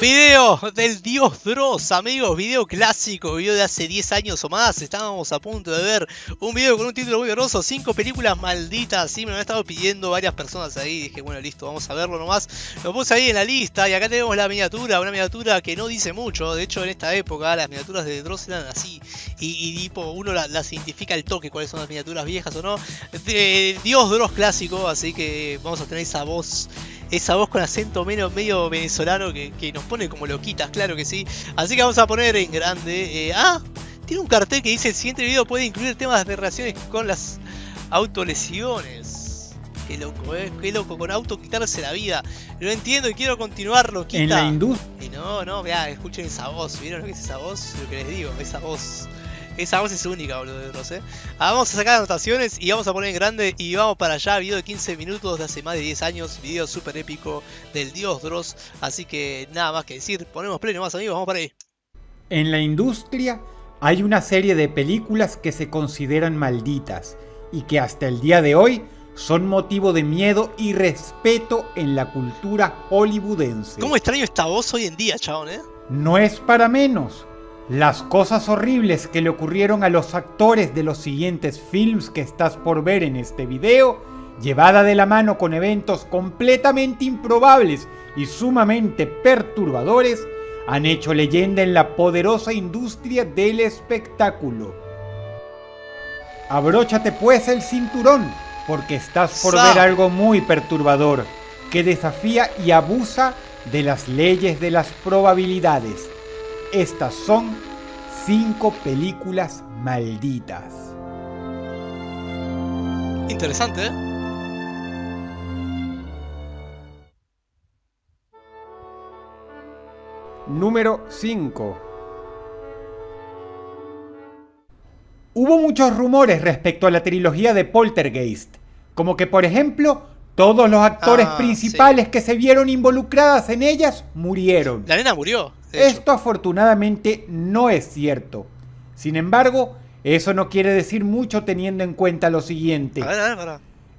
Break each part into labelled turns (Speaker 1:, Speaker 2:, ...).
Speaker 1: Video del Dios Dross, amigos, video clásico, video de hace 10 años o más. Estábamos a punto de ver un video con un título muy grosso, 5 películas malditas. Sí, me lo han estado pidiendo varias personas ahí. Dije, bueno, listo, vamos a verlo nomás. Lo puse ahí en la lista y acá tenemos la miniatura, una miniatura que no dice mucho. De hecho, en esta época las miniaturas de Dross eran así. Y, tipo, uno las identifica al toque cuáles son las miniaturas viejas o no. De Dios Dross clásico, así que vamos a tener esa voz esa voz con acento medio, medio venezolano que, nos pone como loquitas, claro que sí. Así que vamos a poner en grande. Eh, ah, tiene un cartel que dice el siguiente video puede incluir temas de relaciones con las autolesiones. Qué loco, eh, qué loco, con auto quitarse la vida. Lo entiendo y quiero continuar loquita.
Speaker 2: En la industria.
Speaker 1: no, no, vea, escuchen esa voz. ¿Vieron lo que es esa voz? Lo que les digo, esa voz esa voz es única, boludo, ¿eh? Ah, vamos a sacar anotaciones y vamos a poner en grande y vamos para allá. Video de 15 minutos de hace más de 10 años. Video súper épico del dios Dross. Así que nada más que decir. Ponemos pleno más amigos, vamos para ahí.
Speaker 2: En la industria hay una serie de películas que se consideran malditas y que hasta el día de hoy son motivo de miedo y respeto en la cultura hollywoodense.
Speaker 1: ¿Cómo extraño esta voz hoy en día, chabón, eh?
Speaker 2: No es para menos. Las cosas horribles que le ocurrieron a los actores de los siguientes films que estás por ver en este video, llevada de la mano con eventos completamente improbables y sumamente perturbadores, han hecho leyenda en la poderosa industria del espectáculo. Abróchate pues el cinturón, porque estás por ver algo muy perturbador, que desafía y abusa de las leyes de las probabilidades. Estas son cinco películas malditas.
Speaker 1: Interesante, ¿eh?
Speaker 2: Número 5. Hubo muchos rumores respecto a la trilogía de Poltergeist, como que por ejemplo todos los actores ah, principales que se vieron involucradas en ellas murieron.
Speaker 1: La nena murió.
Speaker 2: Esto afortunadamente no es cierto. Sin embargo, eso no quiere decir mucho teniendo en cuenta lo siguiente.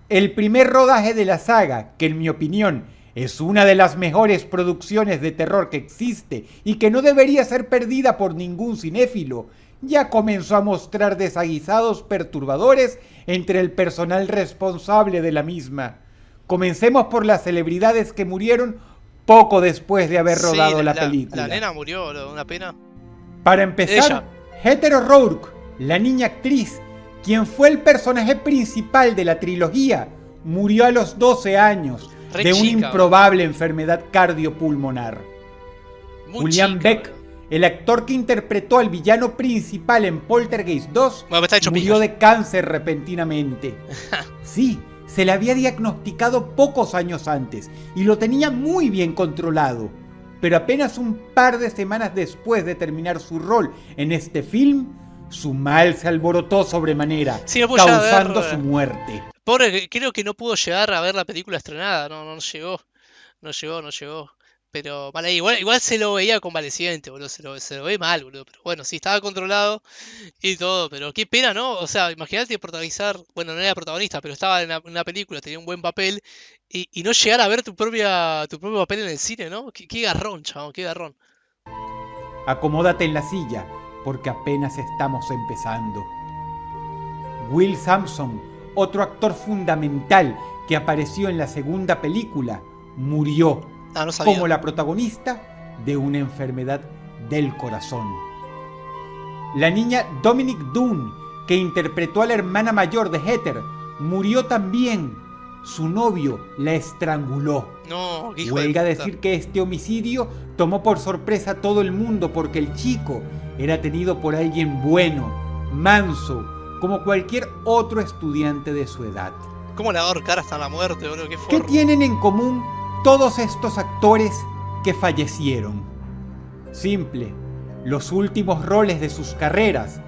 Speaker 2: El primer rodaje de la saga, que en mi opinión es una de las mejores producciones de terror que existe y que no debería ser perdida por ningún cinéfilo, ya comenzó a mostrar desaguisados perturbadores entre el personal responsable de la misma. Comencemos por las celebridades que murieron poco después de haber rodado la, película.
Speaker 1: La nena murió, una pena.
Speaker 2: Para empezar, Heather O'Rourke, la niña actriz, quien fue el personaje principal de la trilogía, murió a los 12 años de una improbable enfermedad cardiopulmonar. William Beck, el actor que interpretó al villano principal en Poltergeist 2, murió de cáncer repentinamente. sí, se le había diagnosticado pocos años antes y lo tenía muy bien controlado. Pero apenas un par de semanas después de terminar su rol en este film, su mal se alborotó sobremanera, causando su muerte.
Speaker 1: Pobre, creo que no pudo llegar a ver la película estrenada, no, no llegó, no llegó, no llegó. Pero vale, igual, igual se lo veía convaleciente, boludo. Se lo, se lo ve mal, boludo. Pero bueno, sí, estaba controlado y todo. Pero qué pena, ¿no? O sea, imagínate protagonizar. Bueno, no era protagonista, pero estaba en una, película, tenía un buen papel. Y, y, no llegar a ver tu propia tu propio papel en el cine, ¿no? Qué, qué garrón, chabón, qué garrón.
Speaker 2: Acomódate en la silla, porque apenas estamos empezando. Will Sampson, otro actor fundamental que apareció en la segunda película, murió
Speaker 1: Ah,
Speaker 2: como la protagonista de una enfermedad del corazón. La niña Dominic Dunn, que interpretó a la hermana mayor de Heather, murió también. Su novio la estranguló.
Speaker 1: No,
Speaker 2: Huelga decir que este homicidio tomó por sorpresa a todo el mundo porque el chico era tenido por alguien bueno, manso, como cualquier otro estudiante de su edad.
Speaker 1: ¿Cómo le va a ahorcar hasta la muerte, bro?
Speaker 2: ¿Qué, ¿Qué tienen en común todos estos actores que fallecieron. Simple, los últimos roles de sus carreras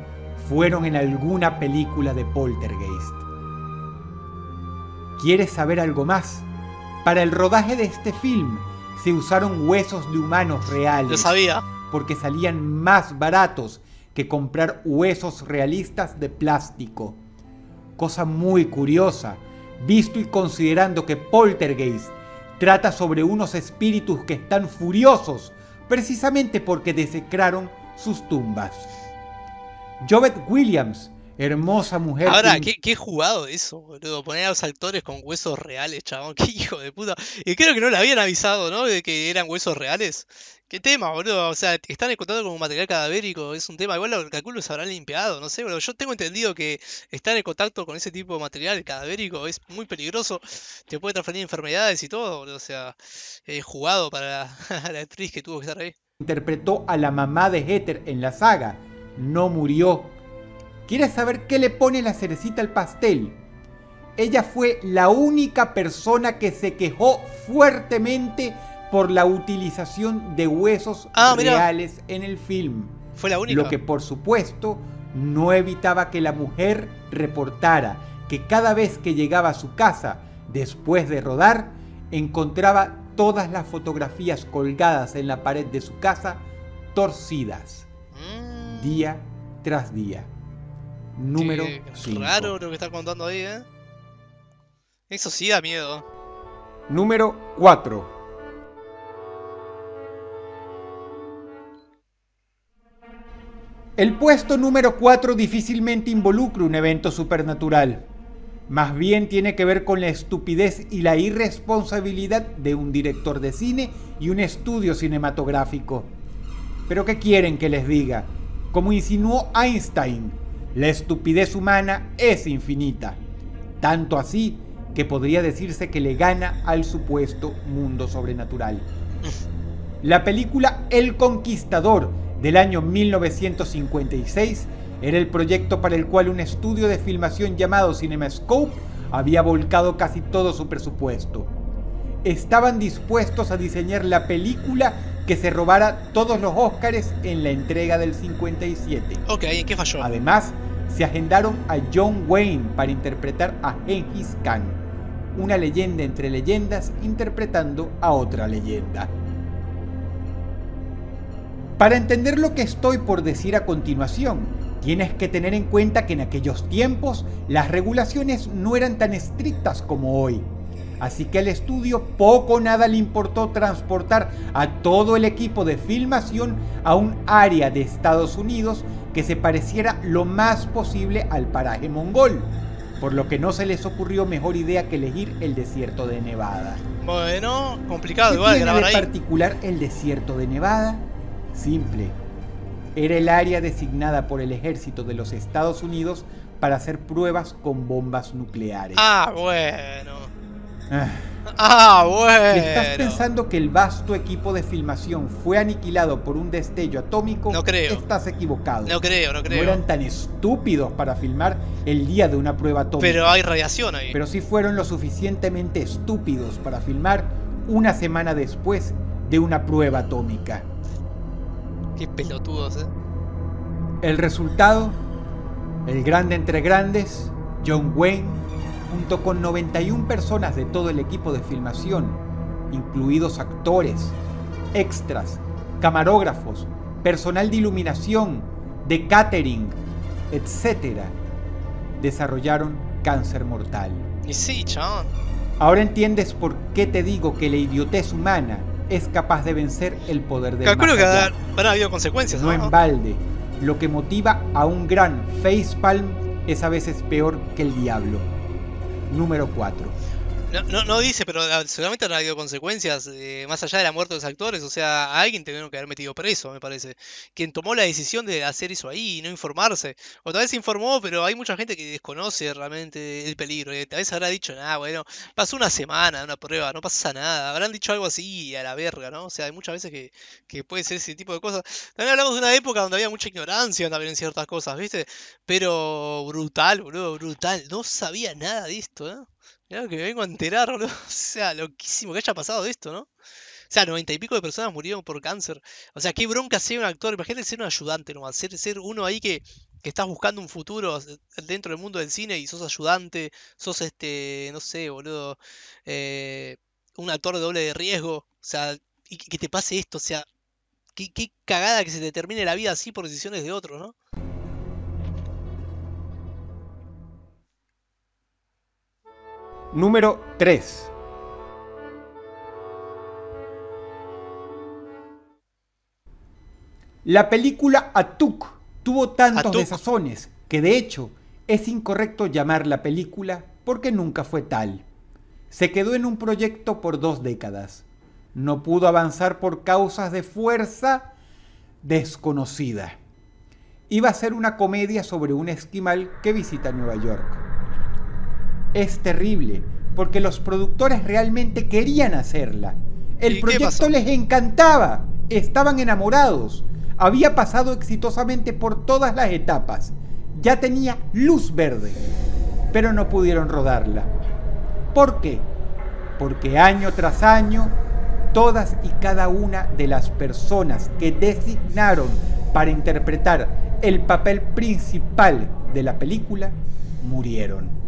Speaker 2: fueron en alguna película de Poltergeist. ¿Quieres saber algo más? Para el rodaje de este film se usaron huesos de humanos reales.
Speaker 1: Lo sabía.
Speaker 2: Porque salían más baratos que comprar huesos realistas de plástico. Cosa muy curiosa, visto y considerando que Poltergeist trata sobre unos espíritus que están furiosos precisamente porque desecraron sus tumbas. Jovet Williams, hermosa mujer.
Speaker 1: Ahora, ¿qué, qué jugado eso, boludo. Poner a los actores con huesos reales, chabón. Qué hijo de puta. Y creo que no le habían avisado, ¿no? De que eran huesos reales. ¿Qué tema, boludo? O sea, están encontrando como material cadavérico, es un tema. Igual lo calculo se habrán limpiado, no sé, boludo. Yo tengo entendido que estar en contacto con ese tipo de material cadavérico es muy peligroso, te puede transferir enfermedades y todo, boludo. O sea, eh, jugado para la, actriz que tuvo que estar ahí.
Speaker 2: Interpretó a la mamá de Heather en la saga, no murió. ¿Quieres saber qué le pone la cerecita al pastel? Ella fue la única persona que se quejó fuertemente por la utilización de huesos ah, reales en el film.
Speaker 1: Fue la única.
Speaker 2: Lo que por supuesto no evitaba que la mujer reportara que cada vez que llegaba a su casa después de rodar, encontraba todas las fotografías colgadas en la pared de su casa torcidas, mm. día tras día. Número 5.
Speaker 1: Raro lo que está contando ahí, ¿eh? Eso sí da miedo.
Speaker 2: Número 4. El puesto número 4 difícilmente involucra un evento supernatural. Más bien tiene que ver con la estupidez y la irresponsabilidad de un director de cine y un estudio cinematográfico. Pero ¿qué quieren que les diga? Como insinuó Einstein, la estupidez humana es infinita. Tanto así que podría decirse que le gana al supuesto mundo sobrenatural. La película El Conquistador del año 1956 era el proyecto para el cual un estudio de filmación llamado CinemaScope había volcado casi todo su presupuesto. Estaban dispuestos a diseñar la película que se robara todos los Óscares en la entrega del 57.
Speaker 1: Ok, ¿en qué falló?
Speaker 2: Además, se agendaron a John Wayne para interpretar a Genghis Khan, una leyenda entre leyendas interpretando a otra leyenda. Para entender lo que estoy por decir a continuación, tienes que tener en cuenta que en aquellos tiempos las regulaciones no eran tan estrictas como hoy. Así que al estudio poco o nada le importó transportar a todo el equipo de filmación a un área de Estados Unidos que se pareciera lo más posible al paraje mongol, por lo que no se les ocurrió mejor idea que elegir el desierto de Nevada.
Speaker 1: Bueno, complicado
Speaker 2: ¿Qué
Speaker 1: igual
Speaker 2: tiene de particular el desierto de Nevada? Simple. Era el área designada por el ejército de los Estados Unidos para hacer pruebas con bombas nucleares.
Speaker 1: Ah, bueno. Ah, ah bueno.
Speaker 2: Si estás pensando que el vasto equipo de filmación fue aniquilado por un destello atómico,
Speaker 1: no creo.
Speaker 2: estás equivocado.
Speaker 1: No creo, no creo.
Speaker 2: No eran tan estúpidos para filmar el día de una prueba atómica.
Speaker 1: Pero hay radiación ahí.
Speaker 2: Pero sí fueron lo suficientemente estúpidos para filmar una semana después de una prueba atómica.
Speaker 1: Qué pelotudos, ¿eh?
Speaker 2: El resultado, el grande entre grandes, John Wayne, junto con 91 personas de todo el equipo de filmación, incluidos actores, extras, camarógrafos, personal de iluminación, de catering, etc., desarrollaron cáncer mortal.
Speaker 1: Y sí, John.
Speaker 2: Ahora entiendes por qué te digo que la idiotez humana es capaz de vencer el poder del
Speaker 1: Calculo que habrá habido consecuencias.
Speaker 2: No, en balde. Lo que motiva a un gran facepalm es a veces peor que el diablo. Número 4.
Speaker 1: No, no, dice, pero ah, seguramente han habido consecuencias eh, más allá de la muerte de los actores. O sea, a alguien tuvieron que haber metido preso, me parece. Quien tomó la decisión de hacer eso ahí y no informarse. O tal vez se informó, pero hay mucha gente que desconoce realmente el peligro. Y tal vez habrá dicho, nada, bueno, pasó una semana, una prueba, no pasa nada. Habrán dicho algo así a la verga, ¿no? O sea, hay muchas veces que, que puede ser ese tipo de cosas. También hablamos de una época donde había mucha ignorancia también en ciertas cosas, ¿viste? Pero brutal, boludo, brutal. No sabía nada de esto, ¿eh? Mirá que me vengo a enterar, boludo. O sea, loquísimo que haya pasado esto, ¿no? O sea, noventa y pico de personas murieron por cáncer. O sea, qué bronca ser un actor. Imagínate ser un ayudante nomás. Ser, ser uno ahí que, que estás buscando un futuro dentro del mundo del cine y sos ayudante. Sos este, no sé, boludo. Eh, un actor de doble de riesgo. O sea, y que te pase esto. O sea, qué, qué cagada que se te termine la vida así por decisiones de otros, ¿no?
Speaker 2: Número 3. La película Atuk tuvo tantos desazones que de hecho es incorrecto llamar la película porque nunca fue tal. Se quedó en un proyecto por dos décadas. No pudo avanzar por causas de fuerza desconocida. Iba a ser una comedia sobre un esquimal que visita Nueva York. Es terrible, porque los productores realmente querían hacerla. El proyecto les encantaba, estaban enamorados, había pasado exitosamente por todas las etapas, ya tenía luz verde, pero no pudieron rodarla. ¿Por qué? Porque año tras año, todas y cada una de las personas que designaron para interpretar el papel principal de la película murieron.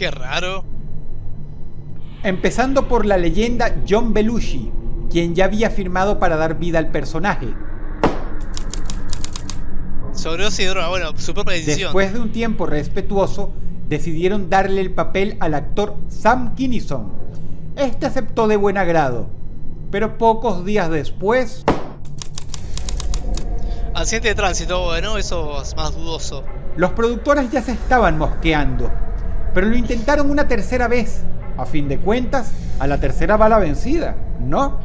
Speaker 1: Qué raro.
Speaker 2: Empezando por la leyenda John Belushi, quien ya había firmado para dar vida al personaje.
Speaker 1: Sobredosis de droga, bueno, su propia decisión.
Speaker 2: Después de un tiempo respetuoso, decidieron darle el papel al actor Sam Kinison. Este aceptó de buen agrado, pero pocos días después
Speaker 1: Accidente de tránsito, bueno, eso es más dudoso.
Speaker 2: Los productores ya se estaban mosqueando, pero lo intentaron una tercera vez. A fin de cuentas, a la tercera va la vencida, ¿no?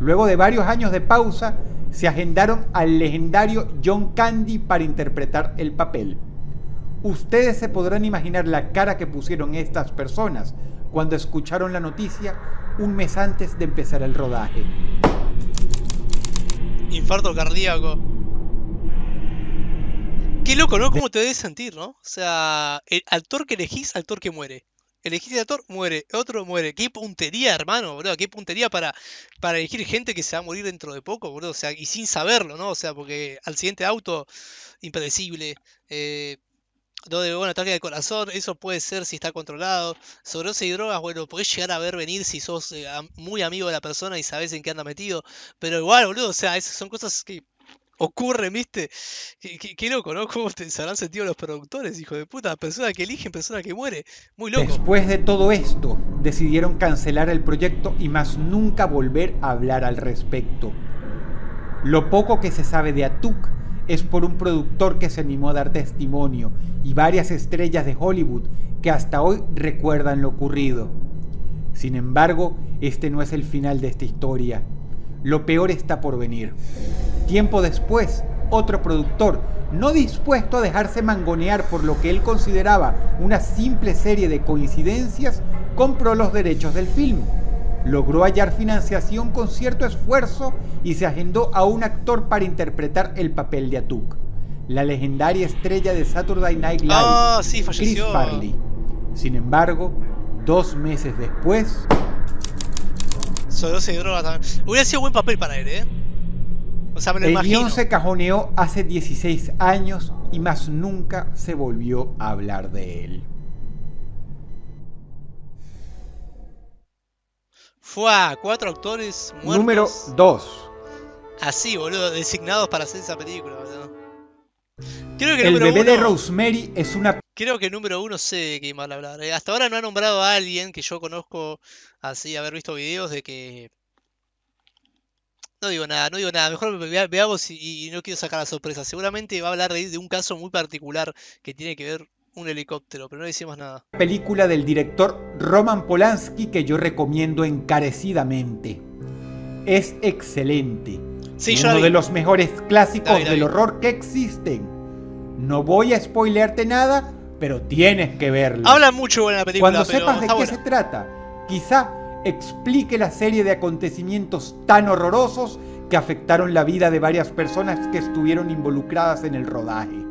Speaker 2: Luego de varios años de pausa, se agendaron al legendario John Candy para interpretar el papel. Ustedes se podrán imaginar la cara que pusieron estas personas cuando escucharon la noticia un mes antes de empezar el rodaje.
Speaker 1: Infarto cardíaco. Qué loco, ¿no? ¿Cómo te debes sentir, no? O sea, el actor que elegís, actor que muere. Elegís el actor, muere. Otro muere. Qué puntería, hermano, bro. Qué puntería para, para elegir gente que se va a morir dentro de poco, bro. O sea, y sin saberlo, ¿no? O sea, porque al siguiente auto, impredecible. Eh, de, bueno, ataque de corazón, eso puede ser si está controlado. Sobredosis y drogas, bueno, podés llegar a ver venir si sos eh, muy amigo de la persona y sabes en qué anda metido. Pero igual, boludo, o sea, esas son cosas que ocurre, ¿viste? Qué, loco, ¿no? ¿Cómo se habrán sentido los productores, hijo de puta? Persona que eligen, persona que muere. Muy loco.
Speaker 2: Después de todo esto, decidieron cancelar el proyecto y más nunca volver a hablar al respecto. Lo poco que se sabe de Atuk es por un productor que se animó a dar testimonio y varias estrellas de Hollywood que hasta hoy recuerdan lo ocurrido. Sin embargo, este no es el final de esta historia. Lo peor está por venir. Tiempo después, otro productor, no dispuesto a dejarse mangonear por lo que él consideraba una simple serie de coincidencias, compró los derechos del film. Logró hallar financiación con cierto esfuerzo y se agendó a un actor para interpretar el papel de Atuk, la legendaria estrella de Saturday Night Live,
Speaker 1: ah, Chris
Speaker 2: Farley. Sin embargo, dos meses después...
Speaker 1: Solo se droga Hubiera sido buen papel para él, ¿eh?
Speaker 2: el guion se cajoneó hace 16 años y más nunca se volvió a hablar de él.
Speaker 1: Fue a cuatro actores muertos.
Speaker 2: Número 2.
Speaker 1: Así, boludo, designados para hacer esa película, boludo.
Speaker 2: Creo que el bebé de Rosemary es una.
Speaker 1: Creo que número uno sé de qué mal hablar. Eh. Hasta ahora no ha nombrado a alguien que yo conozco así, haber visto videos de que no digo nada, no digo nada. Mejor veamos y, no quiero sacar la sorpresa. Seguramente va a hablar de, un caso muy particular que tiene que ver un helicóptero, pero no decimos nada.
Speaker 2: Película del director Roman Polanski que yo recomiendo encarecidamente. Es excelente. Uno de los mejores clásicos del horror que existen. No voy a spoilearte nada, pero tienes que verlo.
Speaker 1: Habla mucho la película.
Speaker 2: Cuando sepas de qué se trata, quizá explique la serie de acontecimientos tan horrorosos que afectaron la vida de varias personas que estuvieron involucradas en el rodaje.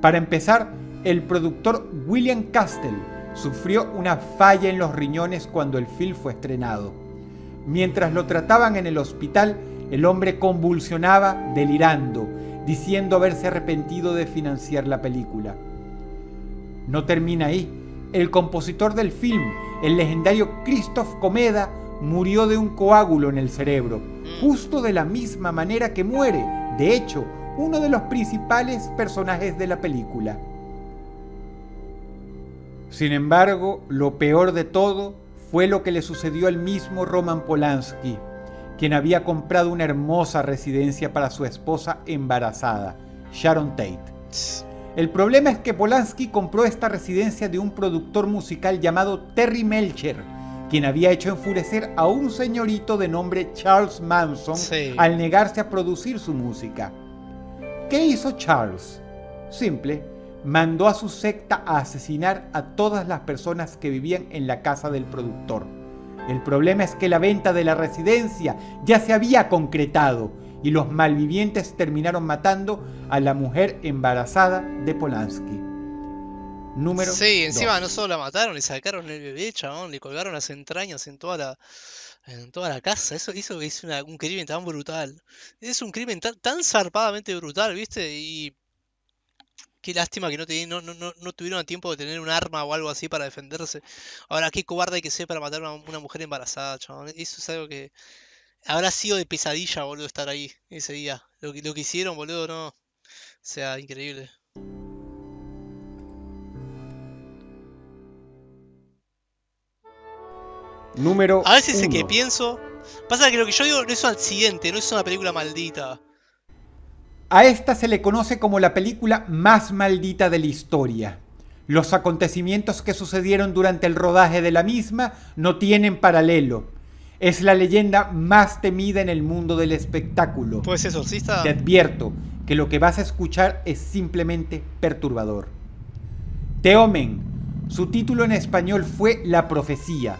Speaker 2: Para empezar, el productor William Castle sufrió una falla en los riñones cuando el film fue estrenado. Mientras lo trataban en el hospital, el hombre convulsionaba, delirando, diciendo haberse arrepentido de financiar la película. No termina ahí. El compositor del film el legendario Christoph Comeda murió de un coágulo en el cerebro, justo de la misma manera que muere, de hecho, uno de los principales personajes de la película. Sin embargo, lo peor de todo fue lo que le sucedió al mismo Roman Polanski, quien había comprado una hermosa residencia para su esposa embarazada, Sharon Tate. El problema es que Polanski compró esta residencia de un productor musical llamado Terry Melcher, quien había hecho enfurecer a un señorito de nombre Charles Manson al negarse a producir su música. ¿Qué hizo Charles? Simple, mandó a su secta a asesinar a todas las personas que vivían en la casa del productor. El problema es que la venta de la residencia ya se había concretado y los malvivientes terminaron matando a la mujer embarazada de Polanski.
Speaker 1: Número Sí, encima no solo la mataron, le sacaron el bebé, chabón, le colgaron las entrañas en toda la, en toda la casa. Eso hizo que es un crimen tan brutal. Es un crimen tan, tan zarpadamente brutal, ¿viste? Y qué lástima que no, no, no, no, tuvieron tiempo de tener un arma o algo así para defenderse. Ahora, qué cobarde hay que ser para matar a una, mujer embarazada, chabón. Eso es algo que habrá sido de pesadilla, boludo, estar ahí ese día. Lo que, lo que hicieron, boludo, no. O sea, increíble.
Speaker 2: Número.
Speaker 1: A veces es que pienso. Pasa que lo que yo digo no es un accidente, no es una película maldita.
Speaker 2: A esta se le conoce como la película más maldita de la historia. Los acontecimientos que sucedieron durante el rodaje de la misma no tienen paralelo. Es la leyenda más temida en el mundo del espectáculo.
Speaker 1: Pues exorcista.
Speaker 2: Te advierto que lo que vas a escuchar es simplemente perturbador. Teomen, su título en español fue La Profecía.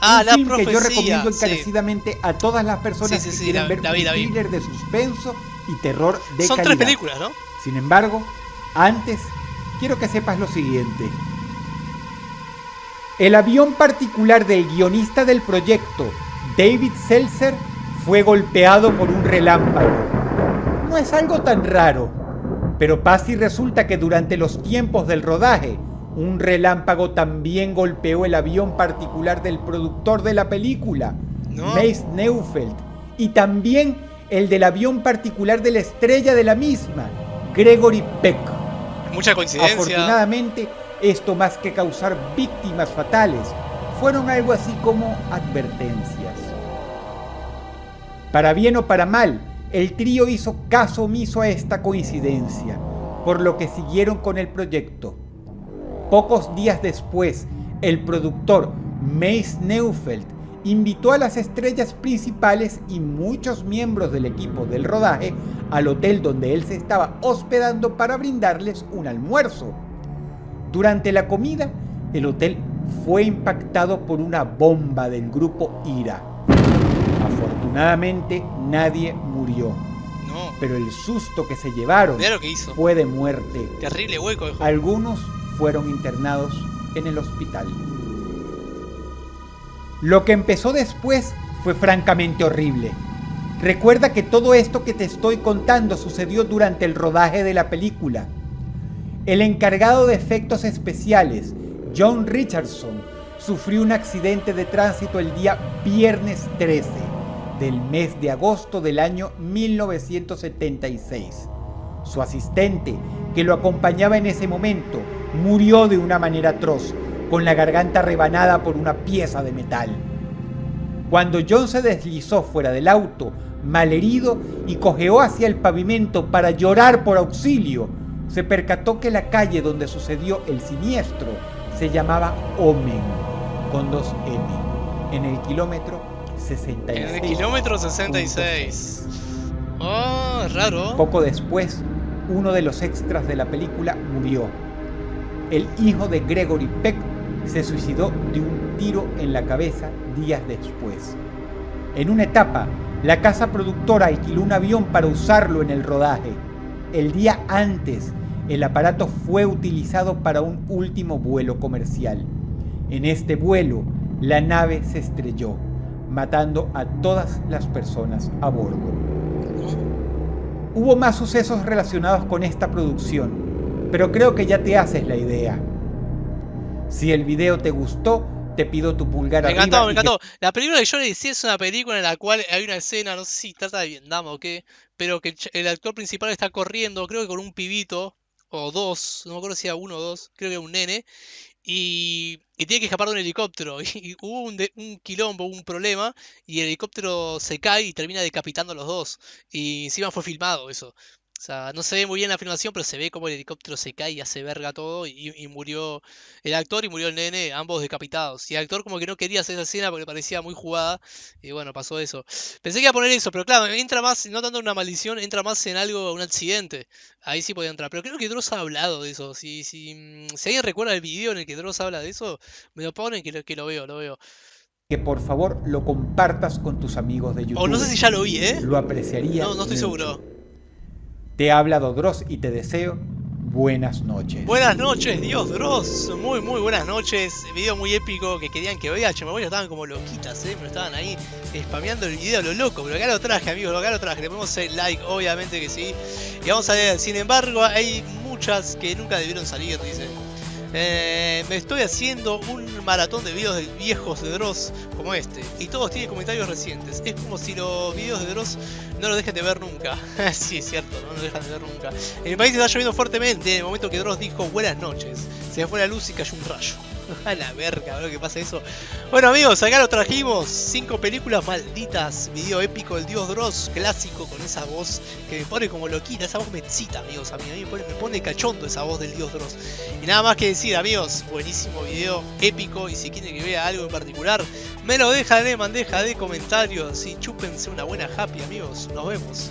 Speaker 1: Ah, un film
Speaker 2: que yo recomiendo encarecidamente a todas las personas que quieren ver un thriller de suspenso y terror de
Speaker 1: Son tres películas, ¿no?
Speaker 2: Sin embargo, antes quiero que sepas lo siguiente. El avión particular del guionista del proyecto, David Seltzer, fue golpeado por un relámpago. No es algo tan raro, pero pasa y resulta que durante los tiempos del rodaje, un relámpago también golpeó el avión particular del productor de la película, Mace Neufeld, y también el del avión particular de la estrella de la misma, Gregory Peck.
Speaker 1: Mucha coincidencia.
Speaker 2: Afortunadamente, esto más que causar víctimas fatales, fueron algo así como advertencias. Para bien o para mal, el trío hizo caso omiso a esta coincidencia, por lo que siguieron con el proyecto. Pocos días después, el productor Mace Neufeld invitó a las estrellas principales y muchos miembros del equipo del rodaje al hotel donde él se estaba hospedando para brindarles un almuerzo. Durante la comida, el hotel fue impactado por una bomba del grupo IRA. Afortunadamente nadie murió. Pero el susto que se llevaron fue de muerte.
Speaker 1: Terrible hueco.
Speaker 2: Algunos fueron internados en el hospital. Lo que empezó después fue francamente horrible. Recuerda que todo esto que te estoy contando sucedió durante el rodaje de la película. El encargado de efectos especiales, John Richardson, sufrió un accidente de tránsito el día viernes 13 del mes de agosto del año 1976. Su asistente, que lo acompañaba en ese momento, murió de una manera atroz con la garganta rebanada por una pieza de metal. Cuando John se deslizó fuera del auto, malherido, y cojeó hacia el pavimento para llorar por auxilio, se percató que la calle donde sucedió el siniestro se llamaba Omen, con dos M, en el kilómetro 66.
Speaker 1: En el kilómetro 66. Oh, raro.
Speaker 2: Poco después, uno de los extras de la película murió. El hijo de Gregory Peck se suicidó de un tiro en la cabeza días después. En una etapa, la casa productora alquiló un avión para usarlo en el rodaje. El día antes, el aparato fue utilizado para un último vuelo comercial. En este vuelo, la nave se estrelló, matando a todas las personas a bordo. Hubo más sucesos relacionados con esta producción, pero creo que ya te haces la idea. Si el video te gustó, te pido tu pulgar
Speaker 1: me Encantó, me encantó. La película que yo le decía es una película en la cual hay una escena, no sé si trata de Vietnam o qué, pero que el actor principal está corriendo, creo que con un pibito, o dos, no me acuerdo si era uno o dos, creo que un nene, y, tiene que escapar de un helicóptero. Y, hubo un, un, quilombo, un problema, y el helicóptero se cae y termina decapitando a los dos. Y encima fue filmado eso. O sea, no se ve muy bien la filmación, pero se ve como el helicóptero se cae y hace verga todo y, murió el actor y murió el nene, ambos decapitados. Y el actor como que no quería hacer esa escena porque parecía muy jugada y bueno, pasó eso. Pensé que iba a poner eso, pero claro, entra más, no tanto en una maldición, entra más en algo, un accidente. Ahí sí podía entrar, pero creo que Dross ha hablado de eso. Si, si, mm, si alguien recuerda el video en el que Dross habla de eso, me lo ponen que lo, que lo veo, lo veo
Speaker 2: que por favor lo compartas con tus amigos de YouTube.
Speaker 1: O no sé si ya lo vi, ¿eh?
Speaker 2: Lo apreciaría.
Speaker 1: No, no estoy seguro.
Speaker 2: Te habla Dross y te deseo buenas noches.
Speaker 1: Buenas noches, Dios Dross. Muy, muy buenas noches. Video muy épico que querían que vea. Che, me estaban como loquitas, ¿eh? Me estaban ahí spameando el video lo loco. Pero acá lo traje, amigos, acá lo traje. Le podemos hacer like, obviamente que sí. Y vamos a ver. Sin embargo, hay muchas que nunca debieron salir, dice. Eh, me estoy haciendo un maratón de videos de viejos de Dross como este. Y todos tienen comentarios recientes. Es como si los videos de Dross no los dejen de ver nunca. sí, es cierto, no los dejan de ver nunca. En el país está lloviendo fuertemente. En el momento que Dross dijo buenas noches, se fue la luz y cayó un rayo. A la verga, bro, que pasa eso. Bueno, amigos, acá lo trajimos. Cinco películas malditas. Video épico del Dios Dross, clásico, con esa voz que me pone como loquita. Esa voz me excita, amigos. A mí, me, pone, me pone cachondo esa voz del Dios Dross. Y nada más que decir, amigos, buenísimo video, épico. Y si quieren que vea algo en particular, me lo dejan en bandeja de comentarios. Y chúpense una buena happy, amigos. Nos vemos.